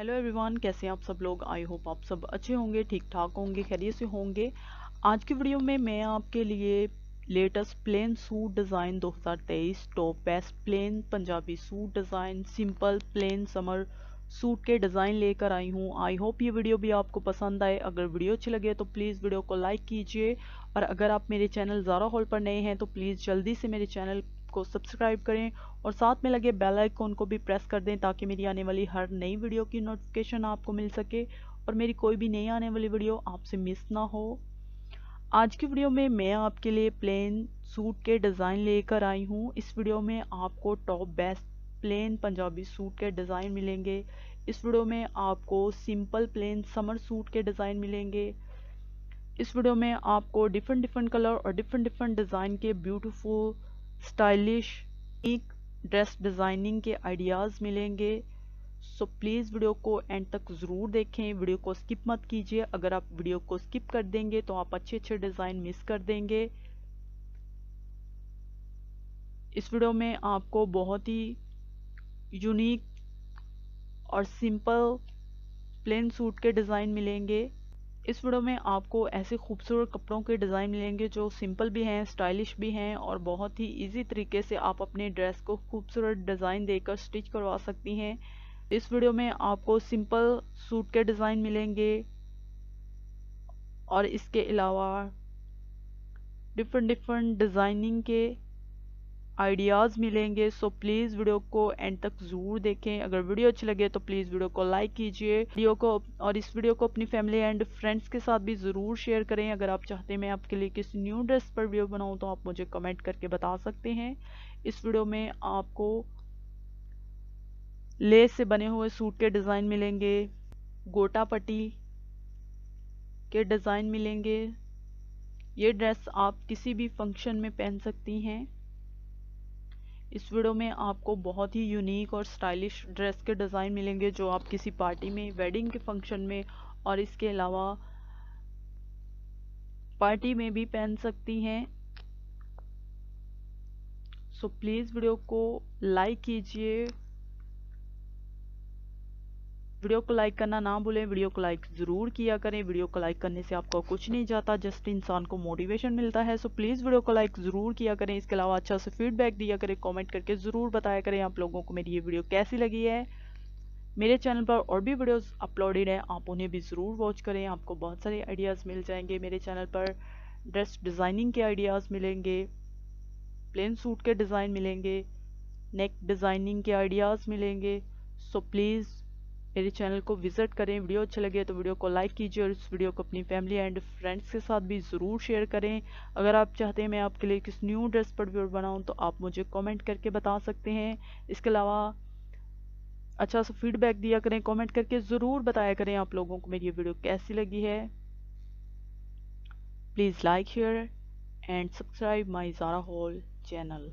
Hello everyone कैसे हैं आप सब लोग? आई होप आप सब अच्छे होंगे ठीक ठाक होंगे, खैरियत से होंगे। आज की वीडियो में मैं आपके लिए latest plain suit design 2023 top best plain Punjabi suit design simple plain summer suit के डिज़ाइन लेकर आई हूँ। आई होप ये वीडियो भी आपको पसंद आए। अगर वीडियो अच्छी लगे तो प्लीज़ वीडियो को लाइक कीजिए। और अगर आप मेरे चैनल ज़ारा हॉल पर नए हैं तो प्लीज़ जल्दी से मेरे चैनल को सब्सक्राइब करें और साथ में लगे बेल आइकॉन को भी प्रेस कर दें ताकि मेरी आने वाली हर नई वीडियो की नोटिफिकेशन आपको मिल सके और मेरी कोई भी नई आने वाली वीडियो आपसे मिस ना हो। आज की वीडियो में मैं आपके लिए प्लेन सूट के डिज़ाइन लेकर आई हूँ। इस वीडियो में आपको top best plain Punjabi suit के डिज़ाइन मिलेंगे। इस वीडियो में आपको सिंपल प्लेन समर सूट के डिज़ाइन मिलेंगे। इस वीडियो में आपको डिफरेंट डिफरेंट कलर और डिफरेंट डिफरेंट डिज़ाइन के ब्यूटीफुल स्टाइलिश एक ड्रेस डिज़ाइनिंग के आइडियाज़ मिलेंगे। सो प्लीज़ वीडियो को एंड तक ज़रूर देखें। वीडियो को स्किप मत कीजिए। अगर आप वीडियो को स्किप कर देंगे तो आप अच्छे अच्छे डिज़ाइन मिस कर देंगे। इस वीडियो में आपको बहुत ही यूनिक और सिंपल प्लेन सूट के डिज़ाइन मिलेंगे। इस वीडियो में आपको ऐसे खूबसूरत कपड़ों के डिज़ाइन मिलेंगे जो सिंपल भी हैं, स्टाइलिश भी हैं और बहुत ही इजी तरीके से आप अपने ड्रेस को खूबसूरत डिज़ाइन देकर स्टिच करवा सकती हैं। इस वीडियो में आपको सिंपल सूट के डिज़ाइन मिलेंगे और इसके अलावा डिफरेंट डिफरेंट डिज़ाइनिंग के आइडियाज़ मिलेंगे सो प्लीज़ वीडियो को एंड तक ज़रूर देखें। अगर वीडियो अच्छी लगे तो प्लीज़ वीडियो को लाइक कीजिए। वीडियो को, और इस वीडियो को अपनी फैमिली एंड फ्रेंड्स के साथ भी ज़रूर शेयर करें। अगर आप चाहते हैं मैं आपके लिए किसी न्यू ड्रेस पर वीडियो बनाऊँ तो आप मुझे कमेंट करके बता सकते हैं। इस वीडियो में आपको लेस से बने हुए सूट के डिज़ाइन मिलेंगे गोटा पट्टी के डिज़ाइन मिलेंगे। ये ड्रेस आप किसी भी फ़ंक्शन में पहन सकती हैं। इस वीडियो में आपको बहुत ही यूनिक और स्टाइलिश ड्रेस के डिज़ाइन मिलेंगे जो आप किसी पार्टी में वेडिंग के फ़ंक्शन में और इसके अलावा पार्टी में भी पहन सकती हैं। सो प्लीज़ वीडियो को लाइक कीजिए। वीडियो को लाइक करना ना भूलें, वीडियो को लाइक ज़रूर किया करें। वीडियो को लाइक करने से आपको कुछ नहीं जाता, जस्ट इंसान को मोटिवेशन मिलता है। सो प्लीज़ वीडियो को लाइक ज़रूर किया करें। इसके अलावा अच्छा से फीडबैक दिया करें कमेंट करके ज़रूर बताया करें आप लोगों को मेरी ये वीडियो कैसी लगी है। मेरे चैनल पर और भी वीडियोस अपलोडेड हैं, आप उन्हें भी ज़रूर वॉच करें। आपको बहुत सारे आइडियाज़ मिल जाएँगे मेरे चैनल पर। ड्रेस डिज़ाइनिंग के आइडियाज़ मिलेंगे प्लेन सूट के डिज़ाइन मिलेंगे नेक डिज़ाइनिंग के आइडियाज़ मिलेंगे। सो प्लीज़ मेरे चैनल को विज़िट करें, वीडियो अच्छा लगे तो वीडियो को लाइक कीजिए और इस वीडियो को अपनी फैमिली एंड फ्रेंड्स के साथ भी ज़रूर शेयर करें। अगर आप चाहते हैं मैं आपके लिए किस न्यू ड्रेस पर वीडियो बनाऊँ तो आप मुझे कमेंट करके बता सकते हैं। इसके अलावा अच्छा सा फीडबैक दिया करें, कमेंट करके ज़रूर बताया करें आप लोगों को मेरी ये वीडियो कैसी लगी है। Please like, share and subscribe my Zara Hall channel.